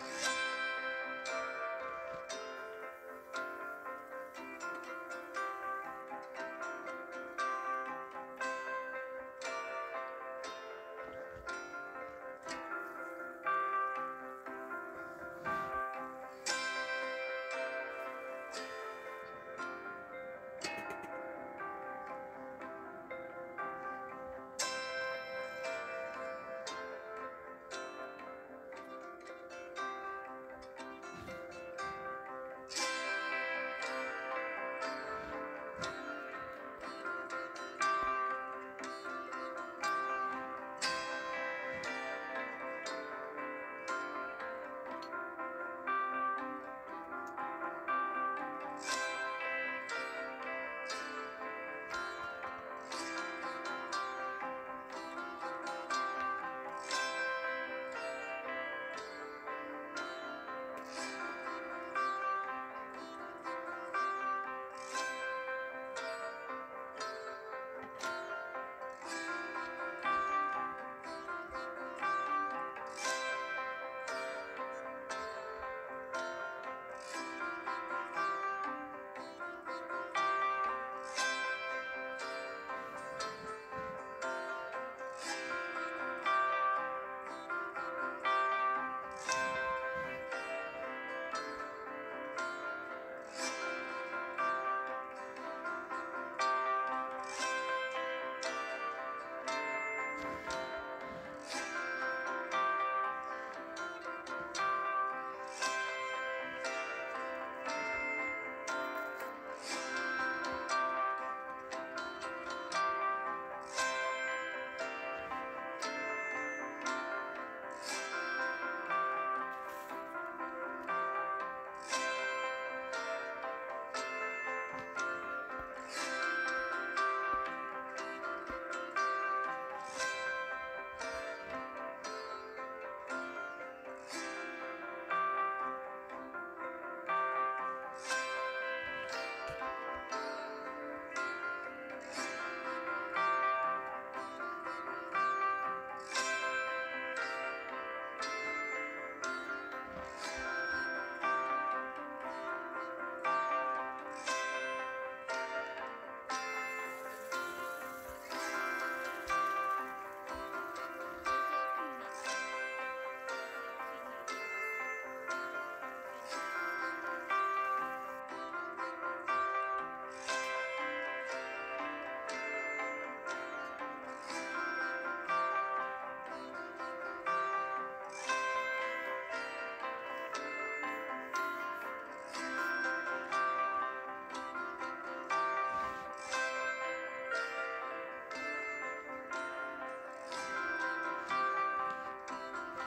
Yeah.